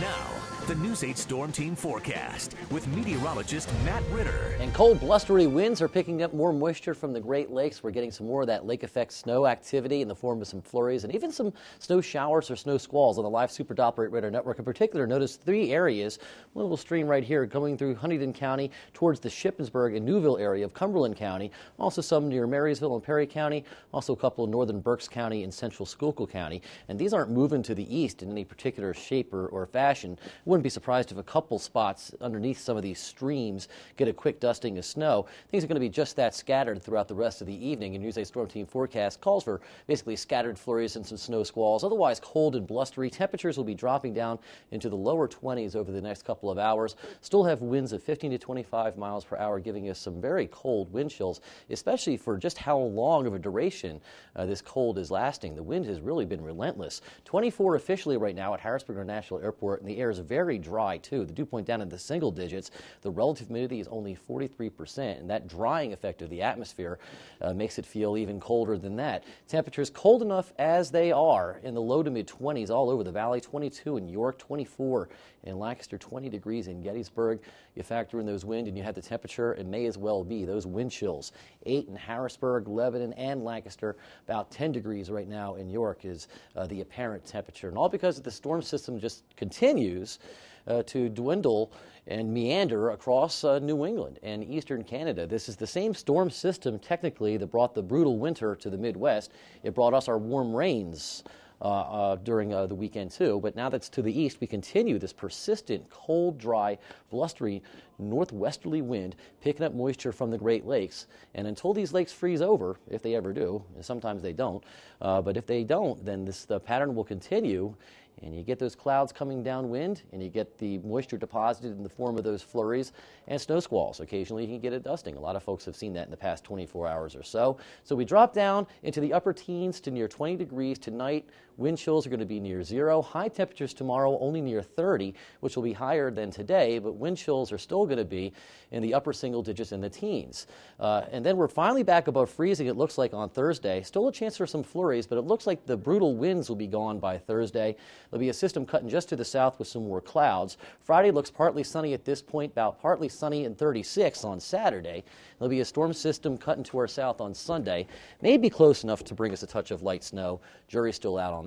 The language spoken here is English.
Now, the News 8 Storm Team forecast with meteorologist Matt Ritter. And cold, blustery winds are picking up more moisture from the Great Lakes. We're getting some more of that lake effect snow activity in the form of some flurries and even some snow showers or snow squalls on the live Super Doppler radar network. In particular, notice three areas. One little stream right here going through Huntingdon County towards the Shippensburg and Newville area of Cumberland County. Also some near Marysville and Perry County. Also a couple in northern Berks County and central Schuylkill County. And these aren't moving to the east in any particular shape or, or fashion fashion. Wouldn't be surprised if a couple spots underneath some of these streams get a quick dusting of snow. Things are going to be just that scattered throughout the rest of the evening. And News 8 Storm Team forecast calls for basically scattered flurries and some snow squalls. Otherwise, cold and blustery. Temperatures will be dropping down into the lower 20s over the next couple of hours. Still have winds of 15 to 25 miles per hour, giving us some very cold wind chills, especially for just how long of a duration uh, this cold is lasting. The wind has really been relentless. 24 officially right now at Harrisburg International Airport and the air is very dry too. The dew point down in the single digits. The relative humidity is only 43%, and that drying effect of the atmosphere uh, makes it feel even colder than that. Temperatures cold enough as they are in the low to mid 20s all over the valley. 22 in York, 24 in Lancaster, 20 degrees in Gettysburg. You factor in those wind, and you have the temperature. It may as well be those wind chills. 8 in Harrisburg, Lebanon, and Lancaster. About 10 degrees right now in York is uh, the apparent temperature, and all because of the storm system just continues uh, to dwindle and meander across uh, New England and eastern Canada. This is the same storm system, technically, that brought the brutal winter to the Midwest. It brought us our warm rains. Uh, uh, during uh, the weekend, too. But now that's to the east, we continue this persistent, cold, dry, blustery, northwesterly wind picking up moisture from the Great Lakes. And until these lakes freeze over, if they ever do, and sometimes they don't, uh, but if they don't, then this, the pattern will continue and you get those clouds coming downwind, and you get the moisture deposited in the form of those flurries and snow squalls. Occasionally, you can get a dusting. A lot of folks have seen that in the past 24 hours or so. So we drop down into the upper teens to near 20 degrees tonight. Wind chills are going to be near zero. High temperatures tomorrow only near 30, which will be higher than today, but wind chills are still going to be in the upper single digits in the teens. Uh, and then we're finally back above freezing, it looks like on Thursday. Still a chance for some flurries, but it looks like the brutal winds will be gone by Thursday. There'll be a system cutting just to the south with some more clouds. Friday looks partly sunny at this point, about partly sunny and 36 on Saturday. There'll be a storm system cutting to our south on Sunday. Maybe close enough to bring us a touch of light snow. Jury's still out on that.